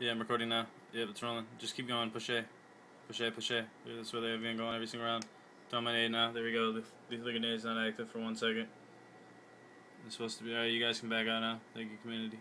Yeah, I'm recording now. Yep, it's rolling. Just keep going. Push A. Push A, push A. That's where they've been going every single round. Dominate now. There we go. The, the grenades is not active for one second. It's supposed to be. Alright, you guys can back out now. Thank you, community.